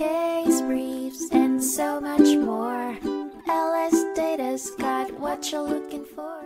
case briefs, and so much more. LS Data's got what you're looking for.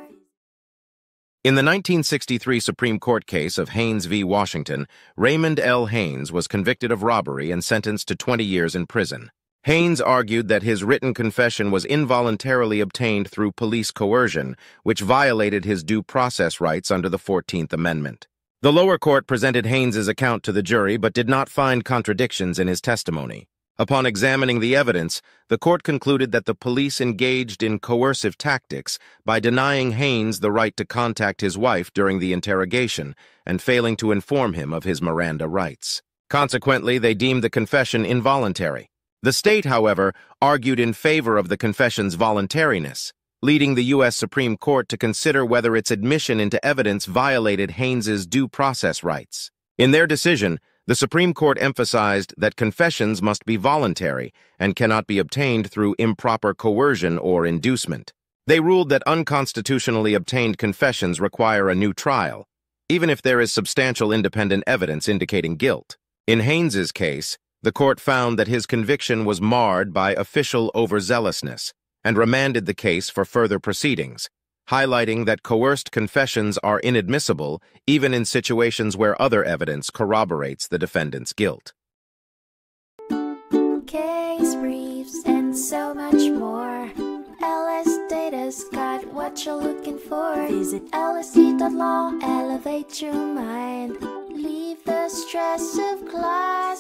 In the 1963 Supreme Court case of Haynes v. Washington, Raymond L. Haynes was convicted of robbery and sentenced to 20 years in prison. Haynes argued that his written confession was involuntarily obtained through police coercion, which violated his due process rights under the 14th Amendment. The lower court presented Haynes's account to the jury but did not find contradictions in his testimony. Upon examining the evidence, the court concluded that the police engaged in coercive tactics by denying Haynes the right to contact his wife during the interrogation and failing to inform him of his Miranda rights. Consequently, they deemed the confession involuntary. The state, however, argued in favor of the confession's voluntariness, leading the U.S. Supreme Court to consider whether its admission into evidence violated Haynes's due process rights. In their decision, the Supreme Court emphasized that confessions must be voluntary and cannot be obtained through improper coercion or inducement. They ruled that unconstitutionally obtained confessions require a new trial, even if there is substantial independent evidence indicating guilt. In Haynes's case, the court found that his conviction was marred by official overzealousness and remanded the case for further proceedings, highlighting that coerced confessions are inadmissible even in situations where other evidence corroborates the defendant's guilt. Case briefs, and so much more. LS Data's got what you're looking for. Visit lsd.law, elevate your mind. Leave the stress of class.